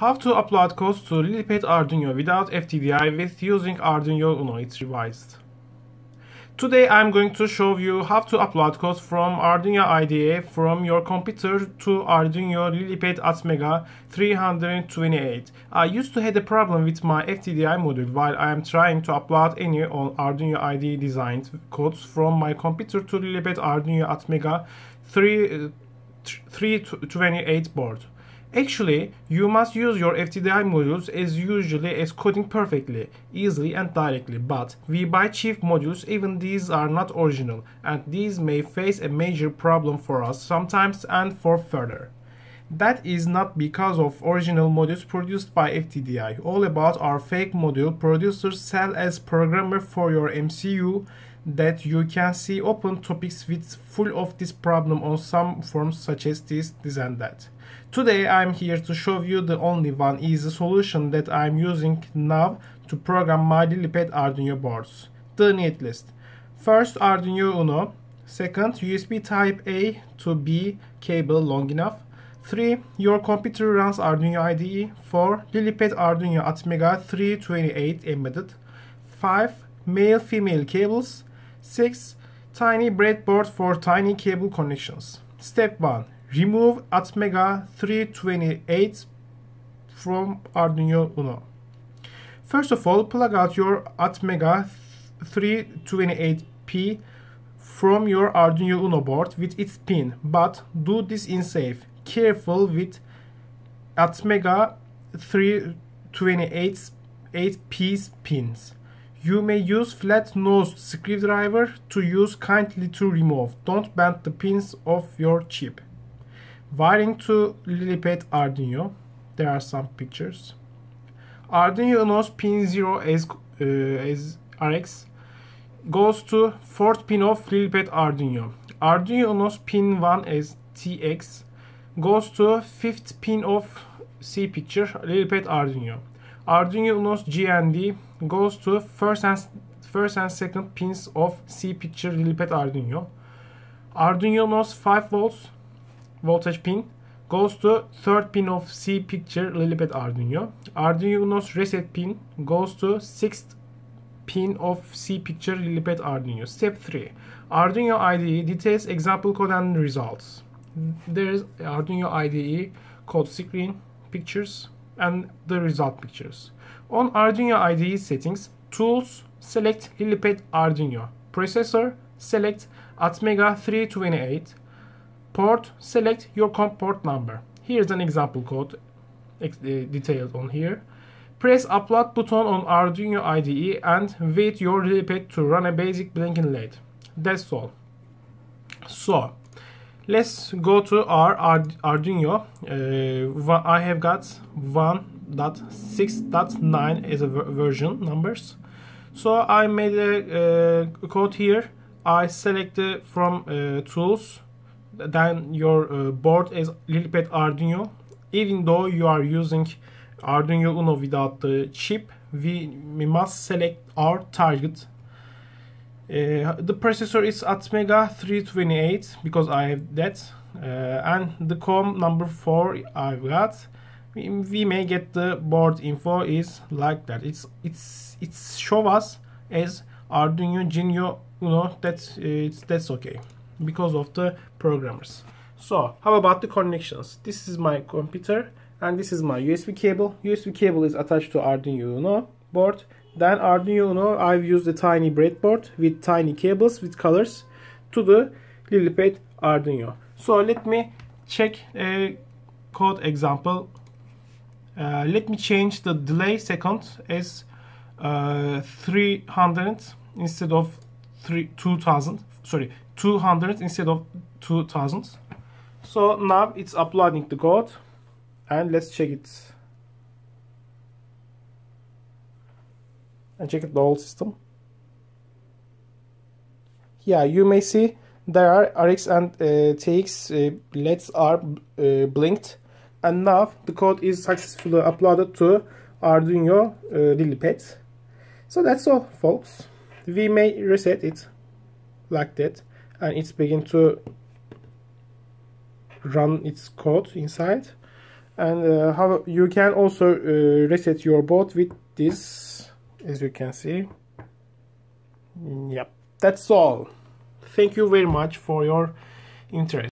How to upload codes to Lilypad Arduino without FTDI with using Arduino Uno, it's revised. Today I'm going to show you how to upload codes from Arduino IDE from your computer to Arduino Lilypad Atmega 328. I used to have a problem with my FTDI module while I am trying to upload any on Arduino IDE designed codes from my computer to Lilypad Arduino Atmega 3, 328 board. Actually, you must use your FTDI modules as usually as coding perfectly, easily and directly, but we buy cheap modules even these are not original and these may face a major problem for us sometimes and for further. That is not because of original modules produced by FTDI, all about our fake module producers sell as programmer for your MCU that you can see open topics with full of this problem on some forms such as this, this and that. Today I'm here to show you the only one easy solution that I'm using now to program my Lilypad Arduino boards. The netlist. First Arduino Uno. Second USB type A to B cable long enough. 3. Your computer runs Arduino IDE. 4. Lilypad Arduino Atmega 328 embedded. 5. Male female cables. 6. Tiny breadboard for tiny cable connections. Step 1. Remove Atmega 328 from Arduino Uno. First of all, plug out your Atmega 328P from your Arduino Uno board with its pin, but do this in safe. Careful with Atmega 328 8 piece pins. You may use flat-nosed screwdriver to use kindly to remove. Don't bend the pins of your chip. Wiring to Lilypad Arduino. There are some pictures. Arduino Uno's pin 0 as, uh, as RX goes to 4th pin of Lilypad Arduino. Arduino Uno's pin 1 as TX goes to 5th pin of C picture Lilypad Arduino. Arduino Uno's GND goes to first and first and second pins of C picture Lilipad Arduino. Arduino Uno's 5 volts voltage pin goes to third pin of C picture Lilipad Arduino. Arduino Uno's reset pin goes to sixth pin of C picture Lilipad Arduino. Step 3. Arduino IDE details example code and results. There is Arduino IDE code screen pictures and the result pictures. On Arduino IDE settings, tools, select Lilypad Arduino. Processor, select Atmega 328. Port, select your COM port number. Here's an example code uh, detailed on here. Press upload button on Arduino IDE and wait your Lilypad to run a basic blinking LED. That's all. So, let's go to our Arduino. Uh, I have got 1.6.9 as a version numbers. So I made a, a code here. I selected from uh, tools then your uh, board is Lilipad Arduino. Even though you are using Arduino Uno without the chip, we, we must select our target. Uh, the processor is Atmega 328 because I have that, uh, and the COM number 4 I've got. We, may get the board info is like that. It's it's it's show us as Arduino Genuino Uno. That's it's that's okay because of the programmers. So how about the connections? This is my computer and this is my USB cable. USB cable is attached to Arduino Uno board. Then Arduino I've used a tiny breadboard with tiny cables with colors to the Lilypad Arduino. So let me check a code example. Uh, let me change the delay second as uh, 300 instead of 3 2000 sorry 200 instead of 2000 so now it's uploading the code and let's check it and check the whole system. Yeah you may see there are RX and uh, TX uh, LEDs are uh, blinked. And now the code is successfully uploaded to Arduino uh, Lilypad so that's all folks. We may reset it like that and it's begin to run its code inside. And uh, how you can also uh, reset your board with this as you can see. Yep that's all. Thank you very much for your interest